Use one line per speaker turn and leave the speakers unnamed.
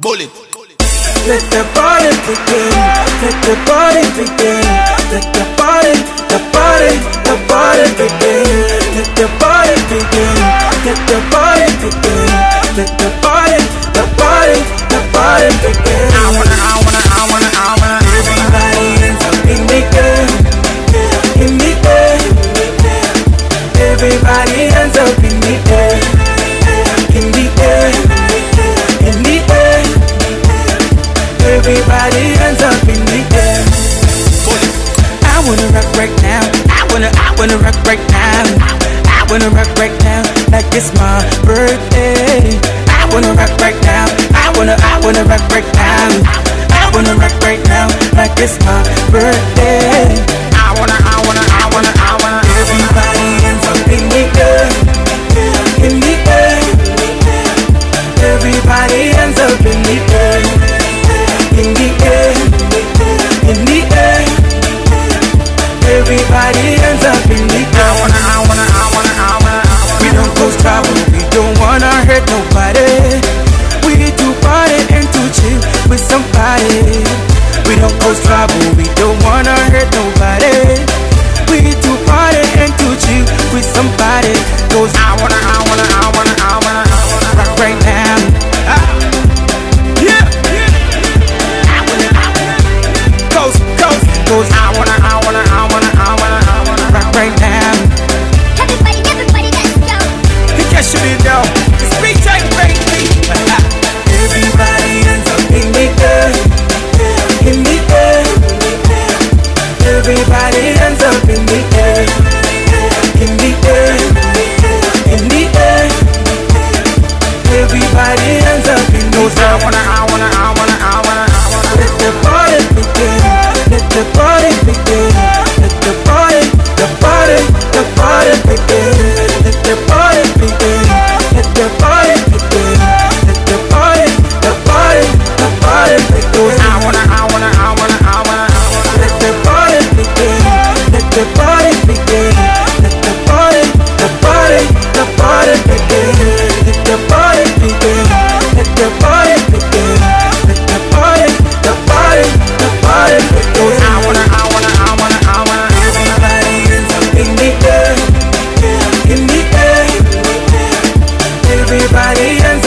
Bullet.
Let the party begin. Let the party begin. Let the party, the party, the party begin. Let the party begin. Let the party begin. Let the party, the party, the party begin.
wanna
rock right now. I wanna rock right now, like it's my birthday. I wanna rock right now. I wanna, I wanna rock right now. I wanna rock right now, like it's my birthday. body. Cause
I wanna
the
ball. confidence